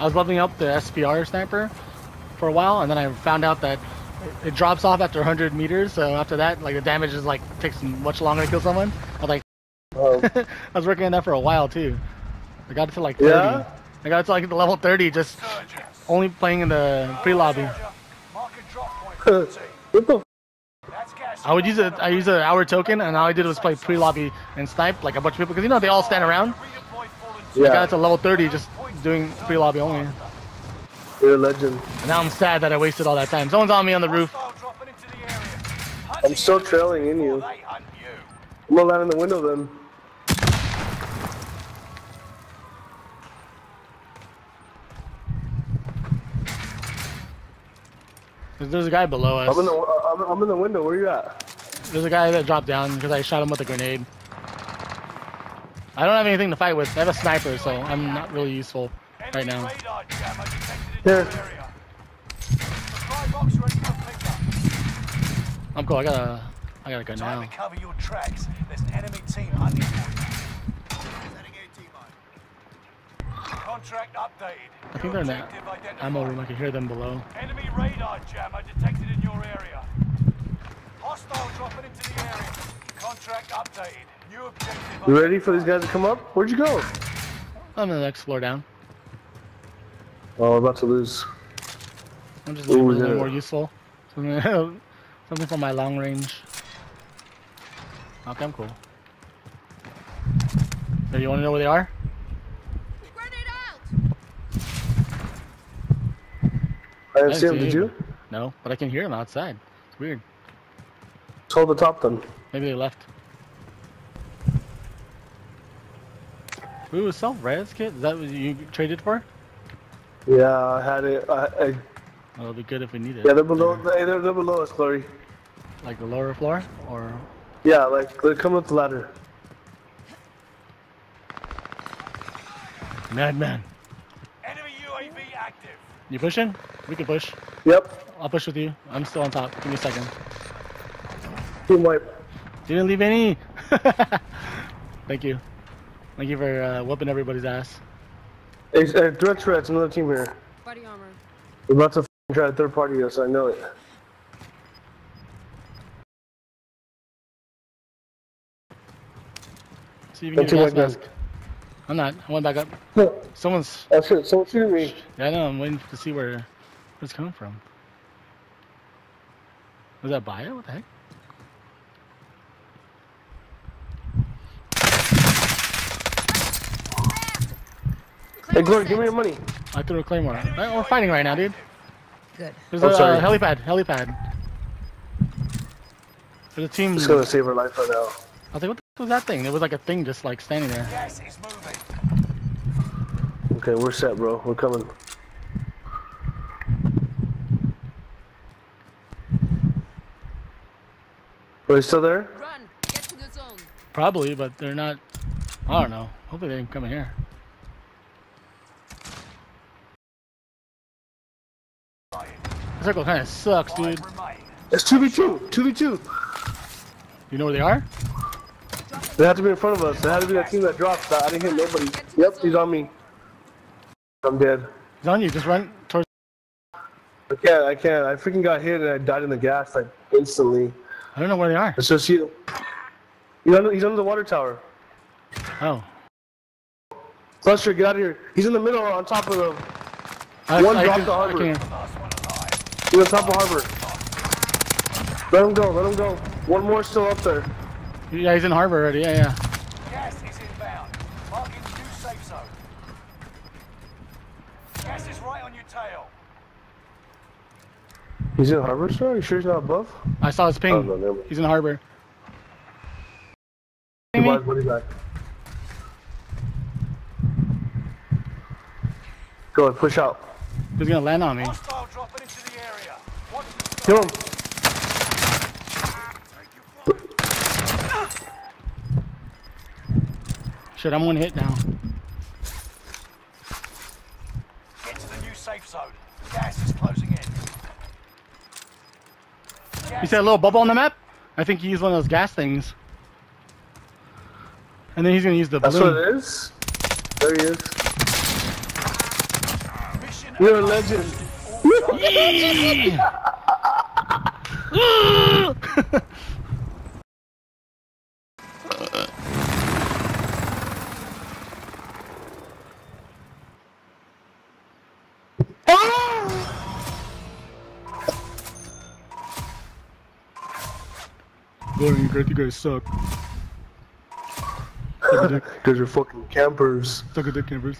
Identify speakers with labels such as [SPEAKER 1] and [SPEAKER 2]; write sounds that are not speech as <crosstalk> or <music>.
[SPEAKER 1] I was leveling up the SPR sniper for a while, and then I found out that it, it drops off after 100 meters. So after that, like the damage is like takes much longer to kill someone. I was like,
[SPEAKER 2] Um, <laughs>
[SPEAKER 1] I was working on that for a while too. I got it to like 30.
[SPEAKER 2] Yeah?
[SPEAKER 1] I got it to like the level 30, just only playing in the pre-lobby.
[SPEAKER 3] Mark a drop point for the team.
[SPEAKER 2] what the? F-
[SPEAKER 3] That's gas.
[SPEAKER 1] I would use a I use an hour token, and all I did was play pre-lobby and snipe like a bunch of people, because you know they all stand around.
[SPEAKER 3] Redeploy fallen
[SPEAKER 1] I got
[SPEAKER 2] yeah,
[SPEAKER 1] to level 30 just doing pre-lobby only.
[SPEAKER 2] You're a legend.
[SPEAKER 1] now I'm sad that I wasted all that time. Someone's on me on the roof.
[SPEAKER 3] Hostile dropping into the area.
[SPEAKER 2] I'm still trailing in you.
[SPEAKER 3] You.
[SPEAKER 2] I'm gonna land in the window then.
[SPEAKER 1] There's, a guy below us.
[SPEAKER 2] I'm in the I'm, I'm in the window. Where you at?
[SPEAKER 1] There's a guy that dropped down because I shot him with a grenade. I don't have anything to fight with. I have a sniper, so I'm not really useful right now.
[SPEAKER 3] radar jammer detected in
[SPEAKER 2] Here.
[SPEAKER 3] your area. Supply box ready for pickup.
[SPEAKER 1] I'm cool. I got a, I got a gun now.
[SPEAKER 3] cover your tracks. There's an enemy team hunting. Contract updated.
[SPEAKER 1] I think they're in
[SPEAKER 3] identified.
[SPEAKER 1] ammo room. I can hear them below.
[SPEAKER 3] Enemy radar jammer detected in your area. Hostile dropping into the area. Contract updated. New objective.
[SPEAKER 2] You ready for these guys to come up? Where'd you go?
[SPEAKER 1] I'm in the next floor down.
[SPEAKER 2] Oh, we're about to lose.
[SPEAKER 1] I'm just looking
[SPEAKER 2] Ooh,
[SPEAKER 1] for something
[SPEAKER 2] yeah.
[SPEAKER 1] more useful. Something, <laughs> something for my long range. Okay, I'm cool. Hey, you want to know where they are?
[SPEAKER 4] Grenade out!
[SPEAKER 2] I didn't see him. Did you?
[SPEAKER 1] No, but I can hear them outside. It's weird.
[SPEAKER 2] Let's hold the top then.
[SPEAKER 1] Maybe they left. Ooh, self-res kit? Is that what you traded for?
[SPEAKER 2] Yeah, I had it. I, I,
[SPEAKER 1] Well, it'll be good if we need it.
[SPEAKER 2] yeah, they're below. Hey, they're, they're below us, Chloe.
[SPEAKER 1] Like the lower floor? Or...
[SPEAKER 2] Yeah, like they're coming up the ladder.
[SPEAKER 1] Madman.
[SPEAKER 3] Enemy UAV active.
[SPEAKER 1] You pushing? We can push.
[SPEAKER 2] Yep.
[SPEAKER 1] I'll push with you. I'm still on top. Give me a second.
[SPEAKER 2] Team wipe.
[SPEAKER 1] Didn't leave any. <laughs> Thank you. Thank you for uh, whooping everybody's ass.
[SPEAKER 2] Hey, hey, Threat Threats, another team here.
[SPEAKER 4] Body armor.
[SPEAKER 2] We're about to try to third party us. I know it.
[SPEAKER 1] See if you can
[SPEAKER 2] Don't
[SPEAKER 1] get a gas
[SPEAKER 2] like
[SPEAKER 1] mask. I'm not. I went back up.
[SPEAKER 2] Oh
[SPEAKER 1] Someone's.
[SPEAKER 2] shit! Someone shooting me.
[SPEAKER 1] Yeah, I know. I'm waiting to see where, where it's coming from. Was that bio? What the heck?
[SPEAKER 2] Hey, Glory, give me your money.
[SPEAKER 1] I threw a claymore. Right, We're fighting right now, dude.
[SPEAKER 4] Good.
[SPEAKER 1] There's
[SPEAKER 2] I'm
[SPEAKER 1] a
[SPEAKER 2] sorry.
[SPEAKER 1] uh, helipad. Helipad. There's a team.
[SPEAKER 2] Just gonna save her life right now.
[SPEAKER 1] I was like, what was that thing? It was like a thing just like standing there.
[SPEAKER 3] Gas is moving.
[SPEAKER 2] Okay, we're set, bro. We're coming. Are they still there?
[SPEAKER 4] Run! Get to the zone.
[SPEAKER 1] Probably, but they're not. I don't know. Hopefully they didn't come in here. This circle kind of sucks, dude.
[SPEAKER 3] Five.
[SPEAKER 2] It's 2v2. 2v2.
[SPEAKER 1] You know where they are?
[SPEAKER 2] They have to be in front of us. They had to be that team that dropped. I didn't hit nobody. Yep, he's on me. I'm dead.
[SPEAKER 1] He's on you. Just run towards.
[SPEAKER 2] I can't. I can't. I freaking got hit and I died in the gas like instantly.
[SPEAKER 1] I don't know where they are.
[SPEAKER 2] It's just you. He's under, he's under the water tower.
[SPEAKER 1] Oh.
[SPEAKER 2] Cluster, get out of here. He's in the middle on top of the.
[SPEAKER 1] I,
[SPEAKER 2] One
[SPEAKER 1] I
[SPEAKER 2] dropped
[SPEAKER 1] can-
[SPEAKER 2] the harbor. He's on top of harbor. Let him go. Let him go. One more still up there.
[SPEAKER 1] Yeah, he's in harbor already. Yeah, yeah.
[SPEAKER 3] Gas is inbound. Marking new safe zone. Gas is right on your tail.
[SPEAKER 2] He's in harbor, sir. Are you sure he's not above?
[SPEAKER 1] I saw his ping.
[SPEAKER 2] Oh, no.
[SPEAKER 1] He's in harbor.
[SPEAKER 2] He
[SPEAKER 1] Me?
[SPEAKER 2] buys money. Go ahead, push out.
[SPEAKER 1] He's gonna land on me.
[SPEAKER 3] Hostile dropping into the area. Watch the
[SPEAKER 2] Kill him.
[SPEAKER 1] Shit, I'm one hit now.
[SPEAKER 3] Get to the new safe zone. Gas is closing in.
[SPEAKER 1] You see a little bubble on the map? I think he used one of those gas things. And then he's gonna use the
[SPEAKER 2] That's what it is? There he is.
[SPEAKER 3] Mission
[SPEAKER 2] You're a legend.
[SPEAKER 1] Boring, <laughs> <laughs> <laughs> you guys- you guys suck. Suck a dick, <laughs>
[SPEAKER 2] Because you're fucking campers.
[SPEAKER 1] suck a dick, campers.